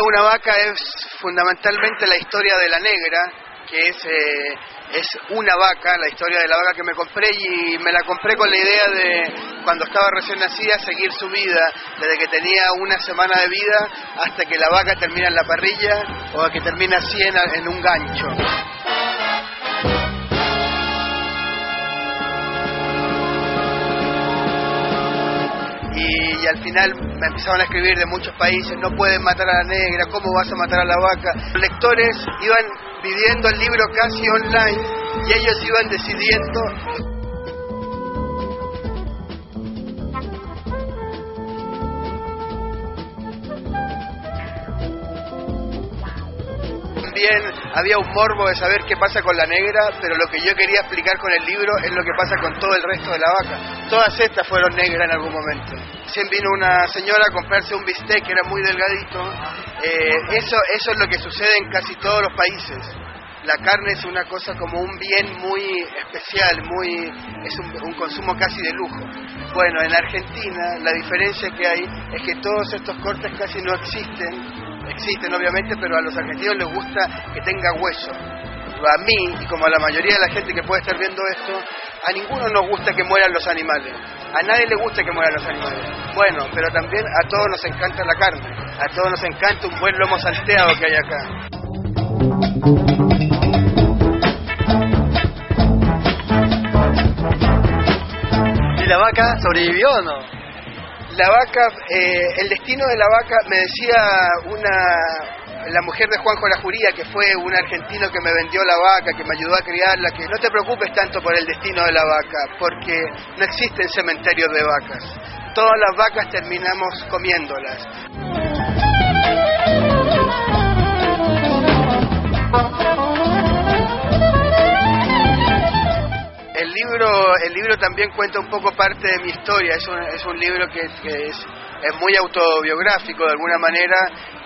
una vaca es fundamentalmente la historia de la negra, que es, eh, es una vaca, la historia de la vaca que me compré y me la compré con la idea de cuando estaba recién nacida seguir su vida, desde que tenía una semana de vida hasta que la vaca termina en la parrilla o que termina así en un gancho. Al final me empezaron a escribir de muchos países, no pueden matar a la negra, ¿cómo vas a matar a la vaca? Los lectores iban pidiendo el libro casi online y ellos iban decidiendo había un morbo de saber qué pasa con la negra, pero lo que yo quería explicar con el libro es lo que pasa con todo el resto de la vaca. Todas estas fueron negras en algún momento. Recién vino una señora a comprarse un bistec que era muy delgadito. Eh, eso, eso es lo que sucede en casi todos los países. La carne es una cosa como un bien muy especial, muy es un, un consumo casi de lujo. Bueno, en Argentina la diferencia que hay es que todos estos cortes casi no existen existen obviamente, pero a los argentinos les gusta que tenga hueso. A mí, y como a la mayoría de la gente que puede estar viendo esto, a ninguno nos gusta que mueran los animales. A nadie le gusta que mueran los animales. Bueno, pero también a todos nos encanta la carne. A todos nos encanta un buen lomo salteado que hay acá. ¿Y la vaca sobrevivió o no? la vaca, eh, el destino de la vaca, me decía una, la mujer de Juanjo La Juría, que fue un argentino que me vendió la vaca, que me ayudó a criarla, que no te preocupes tanto por el destino de la vaca, porque no existen cementerios de vacas. Todas las vacas terminamos comiéndolas. el libro también cuenta un poco parte de mi historia, es un, es un libro que, es, es, muy autobiográfico de alguna manera,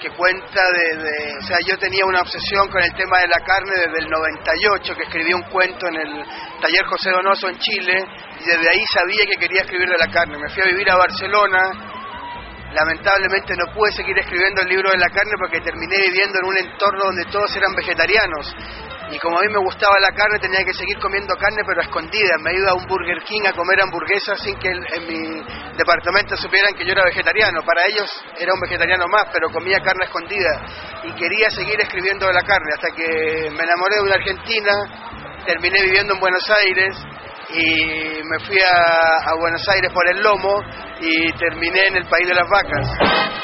que cuenta de, O sea, yo tenía una obsesión con el tema de la carne desde el 98, que escribí un cuento en el taller José Donoso en Chile, y desde ahí sabía que quería escribir de la carne. Me fui a vivir a Barcelona, lamentablemente no pude seguir escribiendo el libro de la carne porque terminé viviendo en un entorno donde todos eran vegetarianos y como a mí me gustaba la carne, tenía que seguir comiendo carne, pero a escondidas. Me iba a un Burger King a comer hamburguesas sin que en mi departamento supieran que yo era vegetariano. Para ellos era un vegetariano más, pero comía carne escondida. Y quería seguir escribiendo de la carne, hasta que me enamoré de una argentina, terminé viviendo en Buenos Aires y me fui a Buenos Aires por el lomo y terminé en el país de las vacas.